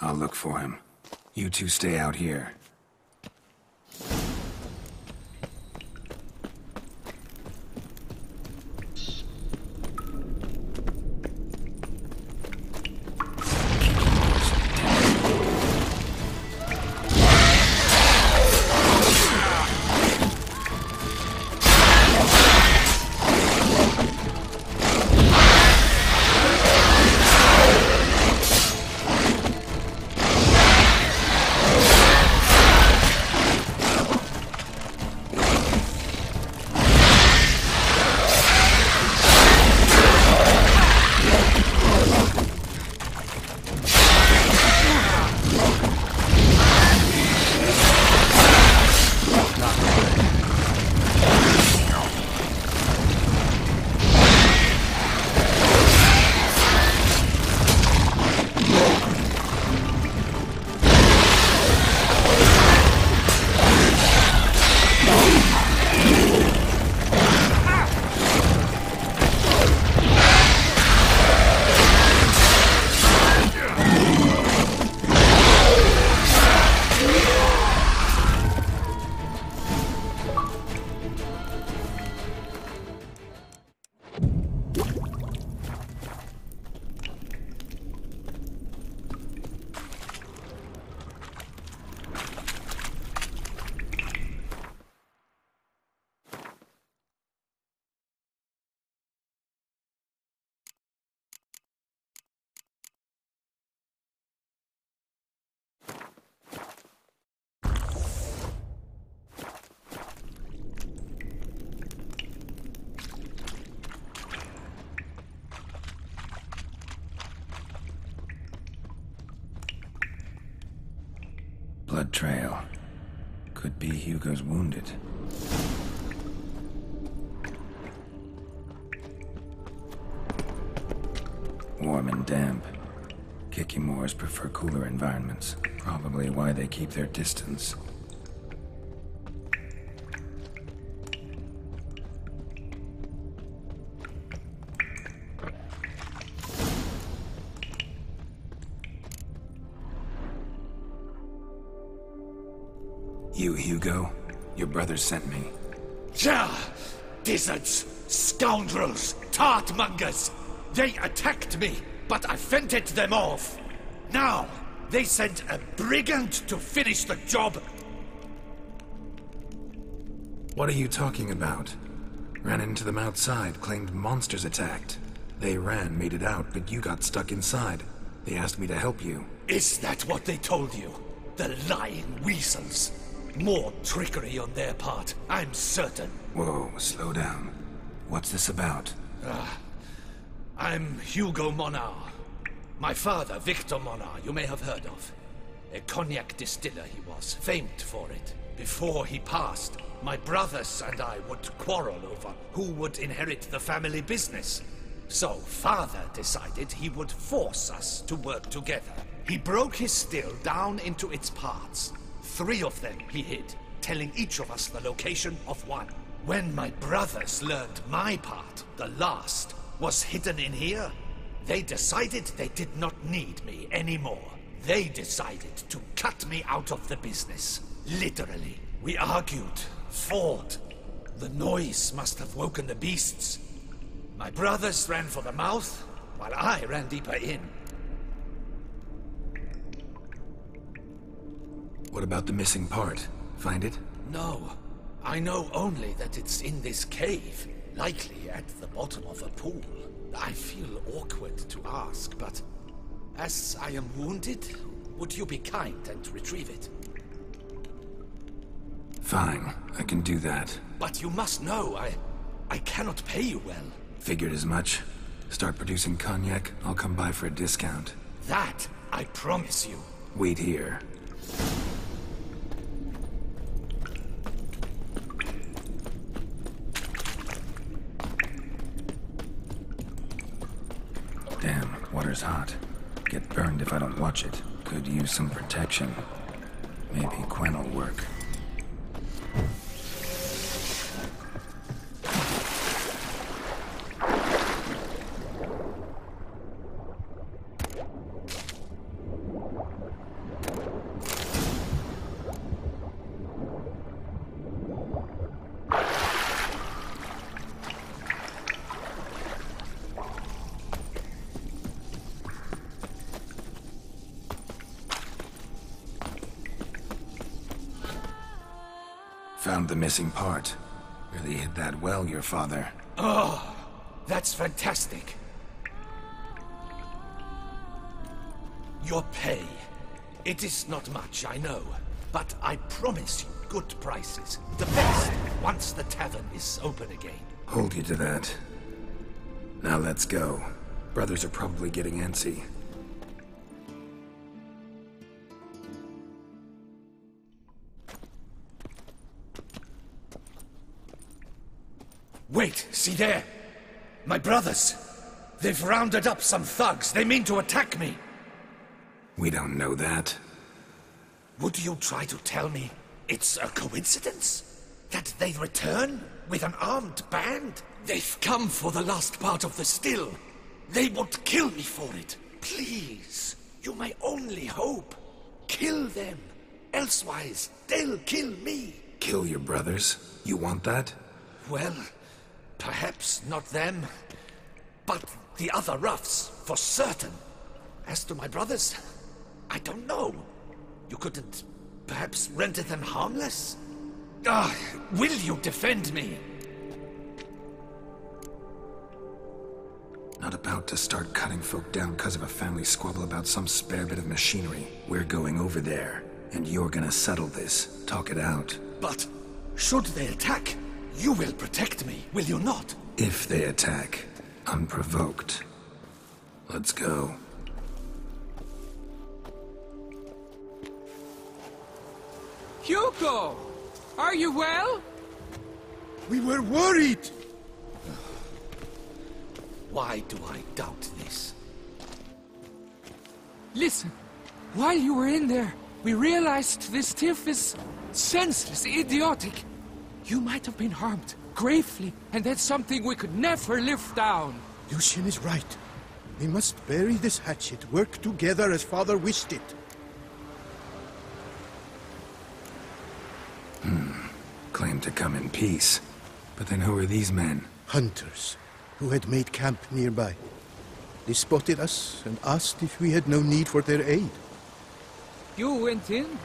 I'll look for him. You two stay out here. Blood trail. Could be Hugo's wounded. Warm and damp. Kikimores prefer cooler environments. Probably why they keep their distance. You, Hugo? Your brother sent me. Ja! Dizzards! Scoundrels! Tartmongers! They attacked me, but I fended them off. Now, they sent a brigand to finish the job. What are you talking about? Ran into them outside, claimed monsters attacked. They ran, made it out, but you got stuck inside. They asked me to help you. Is that what they told you? The lying weasels. More trickery on their part, I'm certain. Whoa, slow down. What's this about? Ah, I'm Hugo Monnier. My father, Victor Monnier, you may have heard of. A cognac distiller he was, famed for it. Before he passed, my brothers and I would quarrel over who would inherit the family business. So father decided he would force us to work together. He broke his still down into its parts. Three of them he hid, telling each of us the location of one. When my brothers learned my part, the last, was hidden in here, they decided they did not need me anymore. They decided to cut me out of the business. Literally. We argued, fought. The noise must have woken the beasts. My brothers ran for the mouth, while I ran deeper in. What about the missing part? Find it? No. I know only that it's in this cave, likely at the bottom of a pool. I feel awkward to ask, but as I am wounded, would you be kind and retrieve it? Fine, I can do that. But you must know, I... I cannot pay you well. Figured as much. Start producing cognac, I'll come by for a discount. That, I promise you. Wait here. Water's hot. Get burned if I don't watch it. Could use some protection. Maybe Quen will work. Found the missing part. Really hid that well, your father. Oh, that's fantastic. Your pay. It is not much, I know. But I promise you good prices. The best, once the tavern is open again. Hold you to that. Now let's go. Brothers are probably getting antsy. Wait, see there? My brothers. They've rounded up some thugs. They mean to attack me. We don't know that. Would you try to tell me it's a coincidence? That they return with an armed band? They've come for the last part of the still. They would kill me for it. Please, you my only hope. Kill them. Elsewise, they'll kill me. Kill your brothers? You want that? Well, perhaps not them, but the other roughs, for certain. As to my brothers, I don't know. You couldn't perhaps render them harmless? Ah, will you defend me? Not about to start cutting folk down because of a family squabble about some spare bit of machinery. We're going over there, and you're gonna settle this. Talk it out. But should they attack, you will protect me, will you not? If they attack, unprovoked. Let's go. Hugo! Are you well? We were worried! Why do I doubt this? Listen, while you were in there, we realized this tiff is senseless, idiotic. You might have been harmed, gravely, and that's something we could never live down. Lucian is right. We must bury this hatchet, work together as father wished it. Hmm. Claim to come in peace. But then who are these men? Hunters, who had made camp nearby. They spotted us and asked if we had no need for their aid. You went in,